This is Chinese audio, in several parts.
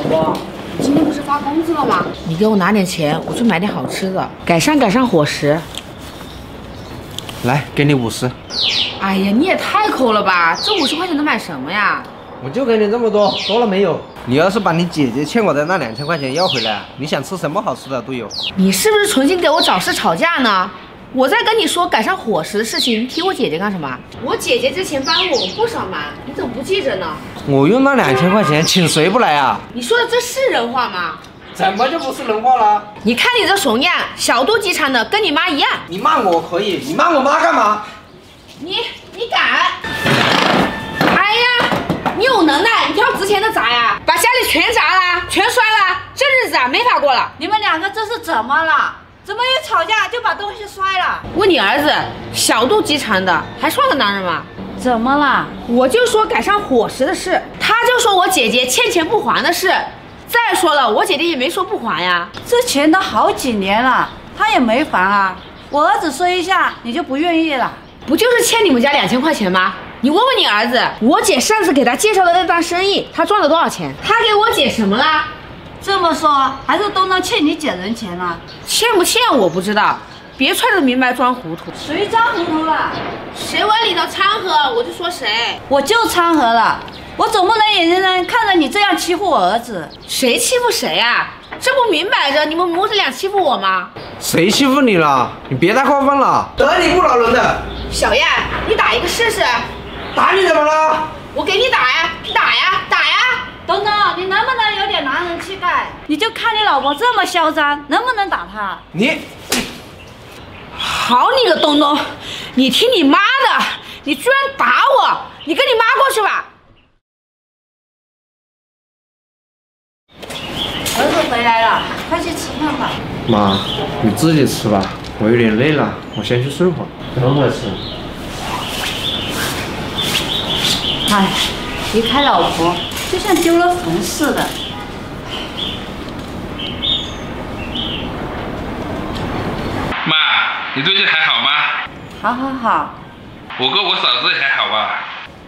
宝宝，你今天不是发工资了吗？你给我拿点钱，我去买点好吃的，改善改善伙食。来，给你五十。哎呀，你也太抠了吧！这五十块钱能买什么呀？我就给你这么多，多了没有？你要是把你姐姐欠我的那两千块钱要回来，你想吃什么好吃的都有。你是不是存心给我找事吵架呢？我在跟你说改善伙食的事情，你提我姐姐干什么？我姐姐之前帮了我们不少忙，你怎么不记着呢？我用那两千块钱请谁不来啊？你说的这是人话吗？怎么就不是人话了？你看你这怂样，小肚鸡肠的，跟你妈一样。你骂我可以，你骂我妈干嘛？你你敢？哎呀，你有能耐，你挑值钱的砸呀，把家里全砸了，全摔了，这日子啊没法过了。你们两个这是怎么了？怎么一吵架就把东西摔了？问你儿子，小肚鸡肠的，还算个男人吗？怎么了？我就说改善伙食的事，他就说我姐姐欠钱不还的事。再说了，我姐姐也没说不还呀。这钱都好几年了，他也没还啊。我儿子说一下，你就不愿意了？不就是欠你们家两千块钱吗？你问问你儿子，我姐上次给他介绍的那单生意，他赚了多少钱？他给我姐什么啦？这么说，还是东东欠你姐人钱了？欠不欠我不知道，别揣着明白装糊涂。谁装糊涂了？谁碗里头掺和，我就说谁。我就掺和了，我总不能眼睁睁看着你这样欺负我儿子。谁欺负谁啊？这不明摆着你们母子俩欺负我吗？谁欺负你了？你别太过分了，得理不饶人的。小燕，你打一个试试。打你怎么了？我给你打呀，你打呀，打呀！东东，你能不能有点男人气概？你就看你老婆这么嚣张，能不能打她？你，好你个东东，你听你妈的，你居然打我！你跟你妈过去吧。儿子回来了，快去吃饭吧。妈，你自己吃吧，我有点累了，我先去睡会儿，等会吃。哎，离开老婆就像丢了魂似的。妈，你最近还好吗？好好好，我哥我嫂子也还好吧？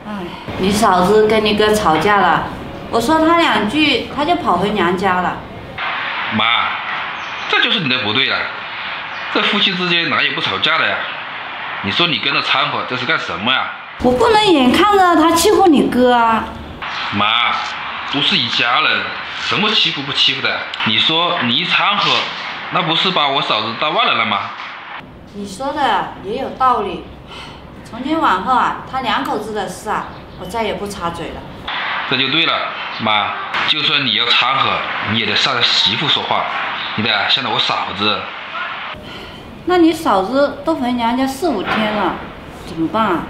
哎，你嫂子跟你哥吵架了，我说他两句，他就跑回娘家了。妈，这就是你的不对了。这夫妻之间哪有不吵架的呀？你说你跟着掺和，这是干什么呀？我不能眼看着他欺负你哥啊！妈，都是一家人，什么欺负不欺负的？你说你一掺和，那不是把我嫂子当外人了吗？你说的也有道理。从今往后啊，他两口子的事啊，我再也不插嘴了。这就对了，妈，就算你要掺和，你也得向着媳妇说话，你得向着我嫂子。那你嫂子都回娘家四五天了，怎么办啊？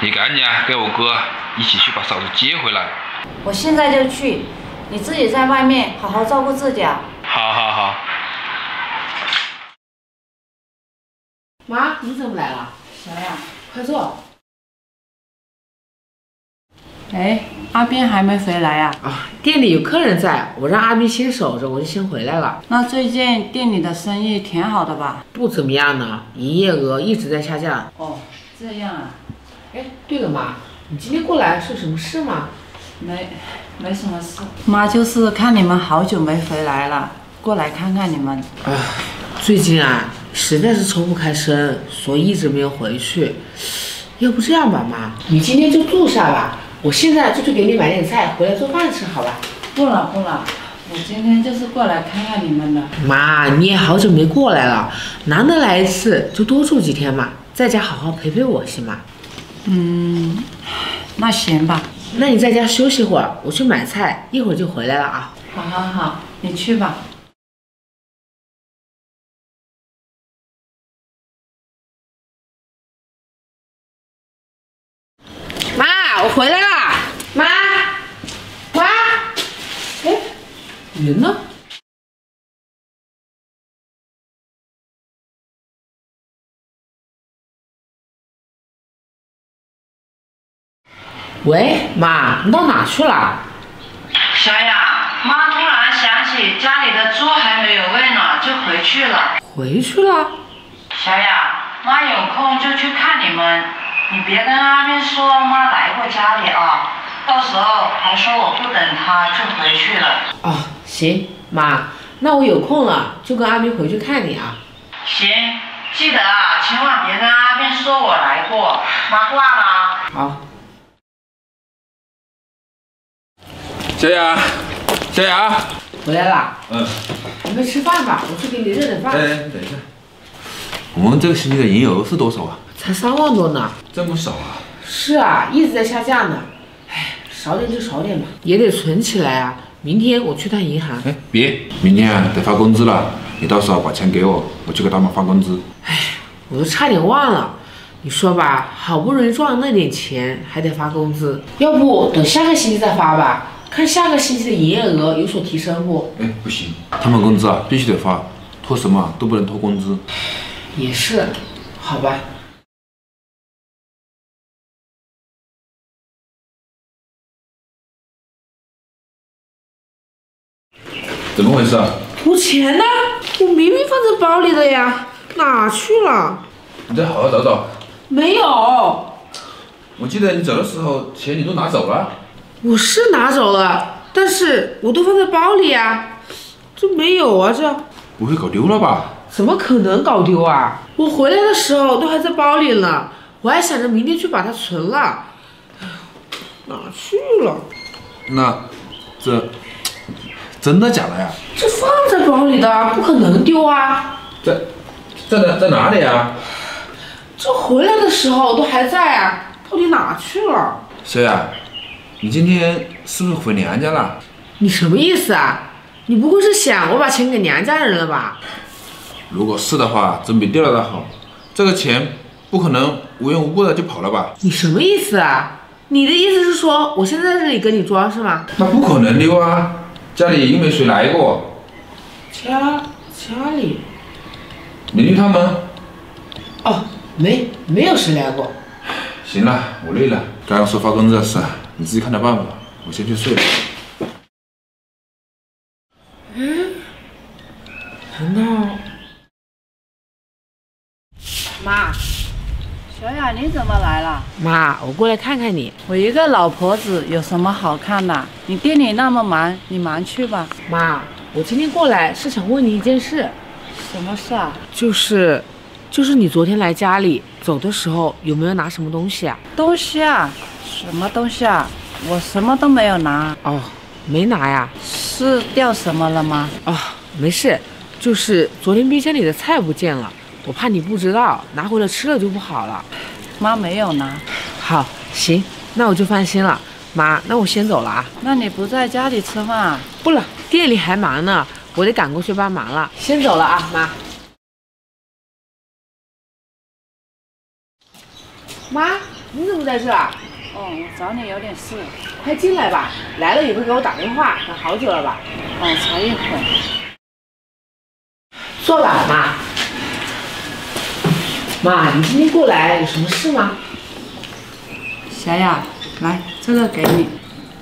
你赶紧啊，跟我哥一起去把嫂子接回来。我现在就去，你自己在外面好好照顾自己啊。好好好。妈，你怎么来了？小雅，快坐。哎，阿斌还没回来啊？啊，店里有客人在，我让阿斌先守着，我就先回来了。那最近店里的生意挺好的吧？不怎么样呢，营业额一直在下降。哦，这样啊，哎，对了妈，你今天过来是有什么事吗？没，没什么事。妈就是看你们好久没回来了，过来看看你们。哎，最近啊，实在是抽不开身，所以一直没有回去。要不这样吧，妈，你今天就住下吧，我现在就去给你买点菜，回来做饭吃，好吧？不了不了，我今天就是过来看看你们的。妈，你也好久没过来了，难得来一次，就多住几天嘛，在家好好陪陪我，行吗？嗯，那行吧。那你在家休息会儿，我去买菜，一会儿就回来了啊。好好好，你去吧。妈，我回来啦！妈，妈，哎，人呢？喂，妈，你到哪去了？小雅，妈突然想起家里的猪还没有喂呢，就回去了。回去了？小雅，妈有空就去看你们，你别跟阿斌说妈来过家里啊。到时候还说我不等他就回去了。哦，行，妈，那我有空了就跟阿斌回去看你啊。行，记得啊，千万别跟阿斌说我来过。妈挂了啊。好，小雅，小雅，回来啦，嗯，还没吃饭吧？我去给你热点饭。哎，等一下，我们这个星期的营业额是多少啊？才三万多呢。这么少啊？是啊，一直在下降呢。唉，少点就少点吧，也得存起来啊。明天我去趟银行。哎，别，明天啊得发工资了，你到时候把钱给我，我去给他们发工资。哎我都差点忘了。你说吧，好不容易赚了那点钱，还得发工资，要不等下个星期再发吧？看下个星期的营业额有所提升不？哎，不行，他们工资啊必须得发，拖什么啊都不能拖工资。也是，好吧。怎么回事啊？我钱呢？我明明放在包里的呀，哪去了？你再好好找找。没有，我记得你走的时候钱你都拿走了。我是拿走了，但是我都放在包里呀，这没有啊，这不会搞丢了吧？怎么可能搞丢啊？我回来的时候都还在包里呢，我还想着明天去把它存了，哪去了？那这真的假的呀？这放在包里的，不可能丢啊！在在哪在哪里啊？这回来的时候都还在啊，到底哪去了？小雅，你今天是不是回娘家了？你什么意思啊？你不会是想我把钱给娘家人了吧？如果是的话，真比掉了的好。这个钱不可能无缘无故的就跑了吧？你什么意思啊？你的意思是说我现在在这里跟你装是吗？那不可能丢啊！家里又没谁来过，家家里邻居他们。哦，没没有谁来过。行了，我累了。刚刚说发工资的事，你自己看着办吧。我先去睡了。嗯难道妈小雅，你怎么来了？妈，我过来看看你。我一个老婆子有什么好看的？你店里那么忙，你忙去吧。妈，我今天过来是想问你一件事，什么事啊？就是就是你昨天来家里走的时候有没有拿什么东西啊？东西啊？什么东西啊？我什么都没有拿。哦，没拿呀。是掉什么了吗？哦，没事，就是昨天冰箱里的菜不见了，我怕你不知道，拿回来吃了就不好了。妈没有拿。好，行，那我就放心了。妈，那我先走了啊。那你不在家里吃饭啊？不了，店里还忙呢，我得赶过去帮忙了。先走了啊，妈。妈，你怎么在这儿？哦，我找你有点事。快进来吧，来了也不给我打电话，等好久了吧？哦，才一会儿。坐吧，妈。妈，你今天过来有什么事吗？小雅，来，这个给你。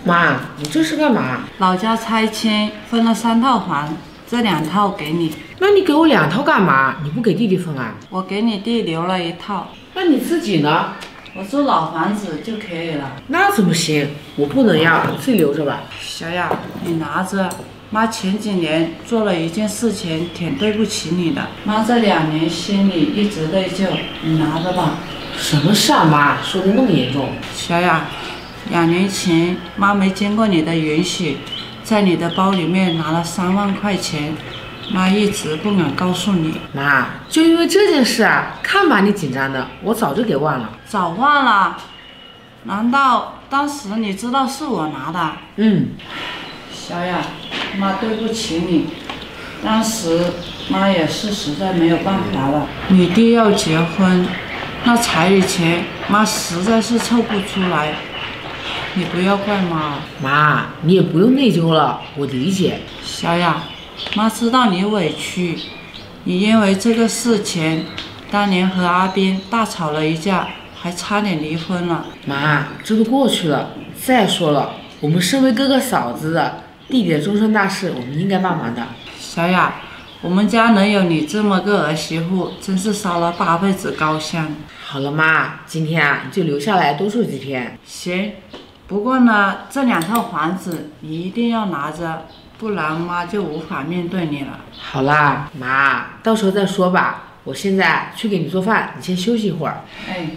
妈，你这是干嘛？老家拆迁分了三套房，这两套给你。那你给我两套干嘛？你不给弟弟分啊？我给你弟留了一套，那你自己呢？我住老房子就可以了。那怎么行？我不能要，你自己留着吧。小雅，你拿着。妈前几年做了一件事情，挺对不起你的。妈这两年心里一直内疚，你拿着吧。什么事啊，妈？说的那么严重？小雅，两年前妈没经过你的允许，在你的包里面拿了三万块钱，妈一直不敢告诉你。妈，就因为这件事啊，看把你紧张的，我早就给忘了。早忘了？难道当时你知道是我拿的？嗯。小雅，妈对不起你，当时妈也是实在没有办法了。你弟要结婚，那彩礼钱妈实在是凑不出来，你不要怪妈。妈，你也不用内疚了，我理解。小雅，妈知道你委屈，你因为这个事情，当年和阿斌大吵了一架，还差点离婚了。妈，这都过去了。再说了，我们身为哥哥嫂子的。弟弟的终身大事，我们应该帮忙的。小雅，我们家能有你这么个儿媳妇，真是烧了八辈子高香。好了，妈，今天啊，你就留下来多住几天。行，不过呢，这两套房子你一定要拿着，不然妈就无法面对你了。好啦，妈，到时候再说吧。我现在去给你做饭，你先休息一会儿。哎。